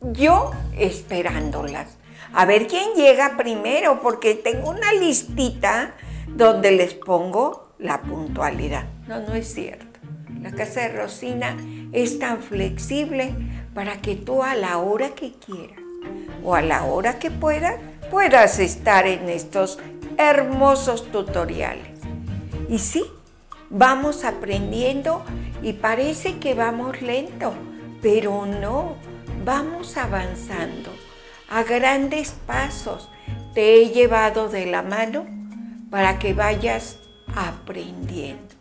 yo esperándolas. A ver quién llega primero, porque tengo una listita donde les pongo la puntualidad. No, no es cierto. La casa de Rosina es tan flexible para que tú a la hora que quieras o a la hora que puedas, puedas estar en estos hermosos tutoriales. Y sí, vamos aprendiendo y parece que vamos lento, pero no, vamos avanzando a grandes pasos. Te he llevado de la mano para que vayas aprendiendo.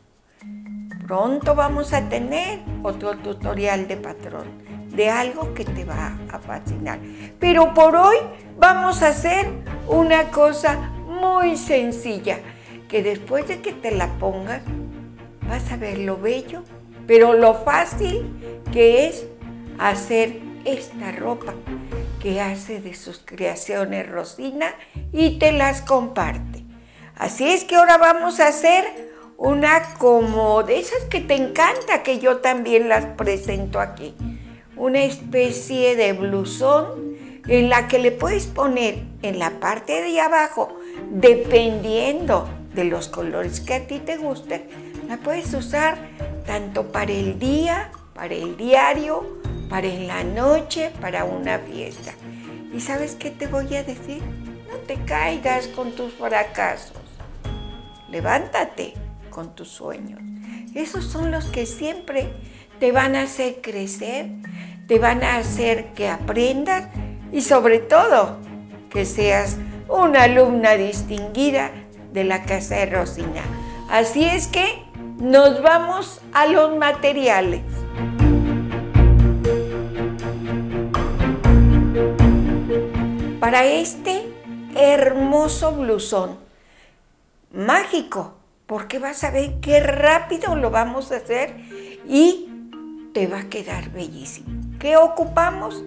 Pronto vamos a tener otro tutorial de patrón, de algo que te va a fascinar. Pero por hoy vamos a hacer una cosa muy sencilla, que después de que te la pongas, vas a ver lo bello, pero lo fácil que es hacer esta ropa que hace de sus creaciones Rosina y te las comparte. Así es que ahora vamos a hacer una como de esas que te encanta, que yo también las presento aquí. Una especie de blusón en la que le puedes poner en la parte de abajo, dependiendo de los colores que a ti te gusten, la puedes usar tanto para el día, para el diario, para en la noche, para una fiesta. ¿Y sabes qué te voy a decir? No te caigas con tus fracasos. Levántate con tus sueños. Esos son los que siempre te van a hacer crecer, te van a hacer que aprendas y sobre todo que seas una alumna distinguida de la Casa de Rosina. Así es que nos vamos a los materiales. Para este hermoso blusón mágico, porque vas a ver qué rápido lo vamos a hacer y te va a quedar bellísimo. ¿Qué ocupamos?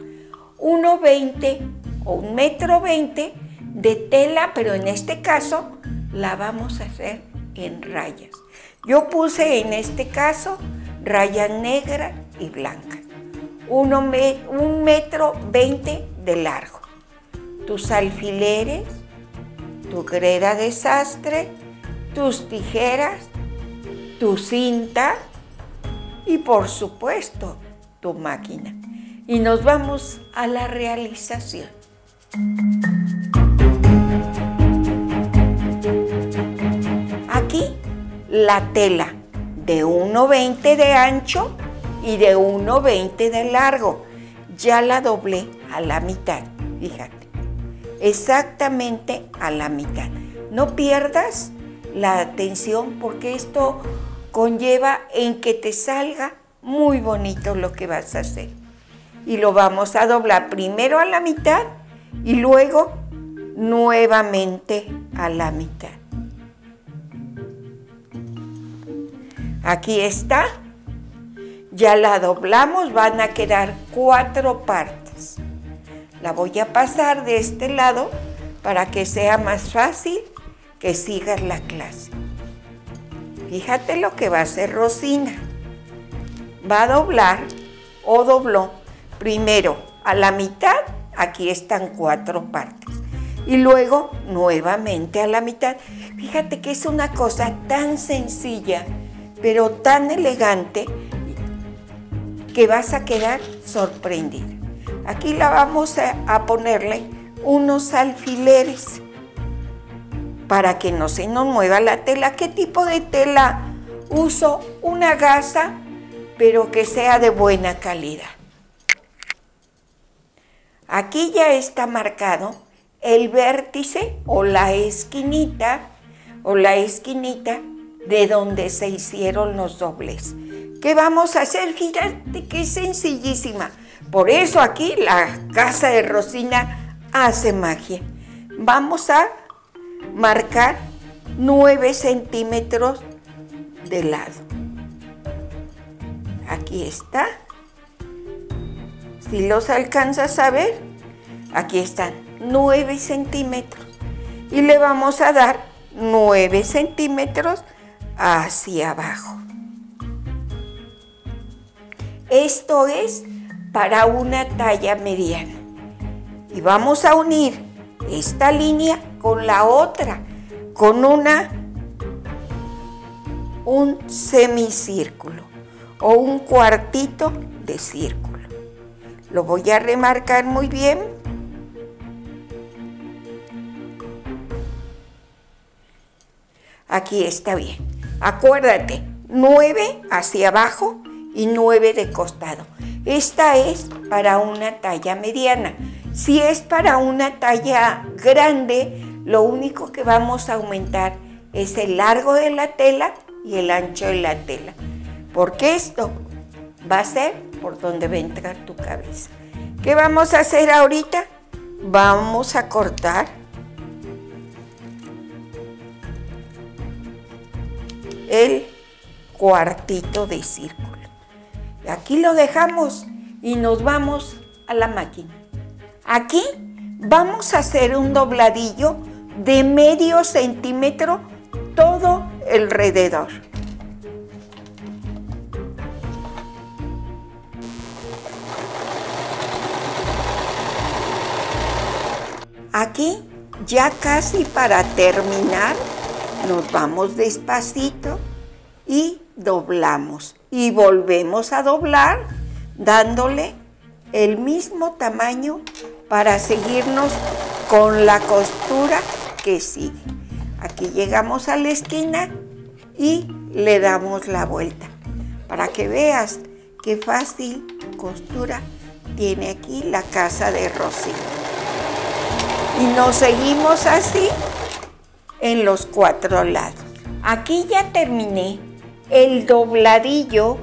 1,20 o un metro 20 de tela, pero en este caso la vamos a hacer en rayas. Yo puse en este caso rayas negras y blancas. un metro 20 de largo. Tus alfileres, tu greda de sastre, tus tijeras, tu cinta y por supuesto tu máquina. Y nos vamos a la realización. Aquí la tela de 1,20 de ancho y de 1,20 de largo. Ya la doblé a la mitad, fíjate. Exactamente a la mitad. No pierdas la atención porque esto conlleva en que te salga muy bonito lo que vas a hacer. Y lo vamos a doblar primero a la mitad y luego nuevamente a la mitad. Aquí está. Ya la doblamos, van a quedar cuatro partes. La voy a pasar de este lado para que sea más fácil que sigas la clase. Fíjate lo que va a hacer Rosina. Va a doblar o dobló primero a la mitad, aquí están cuatro partes, y luego nuevamente a la mitad. Fíjate que es una cosa tan sencilla, pero tan elegante, que vas a quedar sorprendida. Aquí la vamos a, a ponerle unos alfileres para que no se nos mueva la tela. ¿Qué tipo de tela uso? Una gasa, pero que sea de buena calidad. Aquí ya está marcado el vértice o la esquinita o la esquinita de donde se hicieron los dobles. ¿Qué vamos a hacer? Fíjate que es sencillísima. Por eso aquí la casa de Rosina hace magia. Vamos a marcar 9 centímetros de lado. Aquí está. Si los alcanzas a ver, aquí están 9 centímetros. Y le vamos a dar 9 centímetros hacia abajo. Esto es para una talla mediana. Y vamos a unir esta línea con la otra, con una un semicírculo o un cuartito de círculo. Lo voy a remarcar muy bien. Aquí está bien. Acuérdate, 9 hacia abajo y 9 de costado. Esta es para una talla mediana. Si es para una talla grande, lo único que vamos a aumentar es el largo de la tela y el ancho de la tela. Porque esto va a ser por donde va a entrar tu cabeza. ¿Qué vamos a hacer ahorita? Vamos a cortar el cuartito de círculo. Aquí lo dejamos y nos vamos a la máquina. Aquí vamos a hacer un dobladillo de medio centímetro todo alrededor. Aquí, ya casi para terminar, nos vamos despacito y doblamos. Y volvemos a doblar dándole el mismo tamaño para seguirnos con la costura que sigue. Aquí llegamos a la esquina y le damos la vuelta para que veas qué fácil costura tiene aquí la casa de Rosita. Y nos seguimos así en los cuatro lados. Aquí ya terminé el dobladillo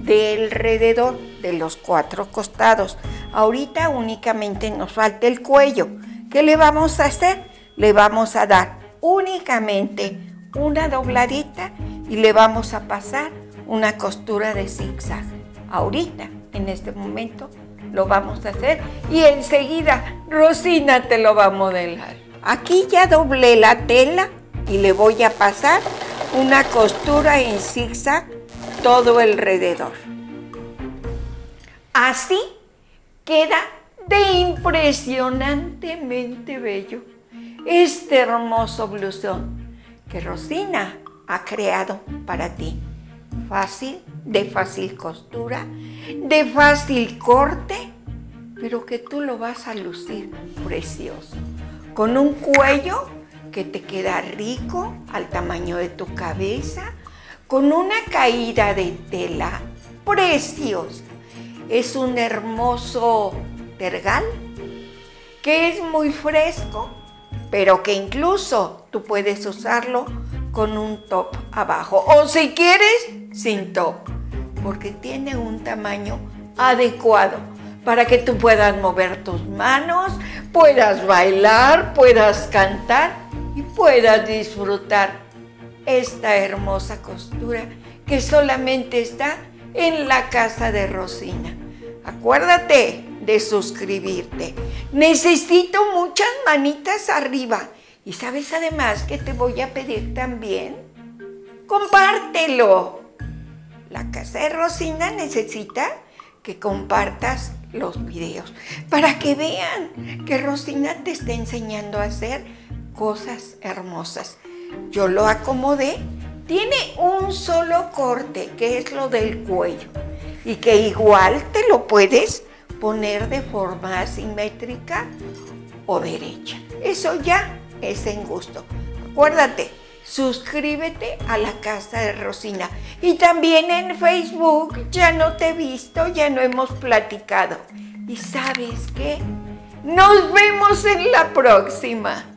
del alrededor de los cuatro costados. Ahorita únicamente nos falta el cuello. ¿Qué le vamos a hacer? Le vamos a dar únicamente una dobladita y le vamos a pasar una costura de zigzag. Ahorita, en este momento, lo vamos a hacer y enseguida Rosina te lo va a modelar. Aquí ya doblé la tela y le voy a pasar una costura en zigzag todo alrededor. Así queda de impresionantemente bello este hermoso blusón que Rosina ha creado para ti. Fácil, de fácil costura, de fácil corte, pero que tú lo vas a lucir precioso. Con un cuello que te queda rico al tamaño de tu cabeza, con una caída de tela preciosa. Es un hermoso tergal que es muy fresco, pero que incluso tú puedes usarlo con un top abajo o si quieres sin top, porque tiene un tamaño adecuado para que tú puedas mover tus manos, puedas bailar, puedas cantar y puedas disfrutar esta hermosa costura que solamente está en la casa de Rosina. Acuérdate de suscribirte. Necesito muchas manitas arriba. Y sabes además que te voy a pedir también, compártelo. La casa de Rosina necesita que compartas los videos para que vean que Rosina te está enseñando a hacer cosas hermosas. Yo lo acomodé. Tiene un solo corte, que es lo del cuello, y que igual te lo puedes poner de forma asimétrica o derecha. Eso ya es en gusto. Acuérdate, suscríbete a la casa de Rosina. Y también en Facebook, ya no te he visto, ya no hemos platicado. ¿Y sabes qué? Nos vemos en la próxima.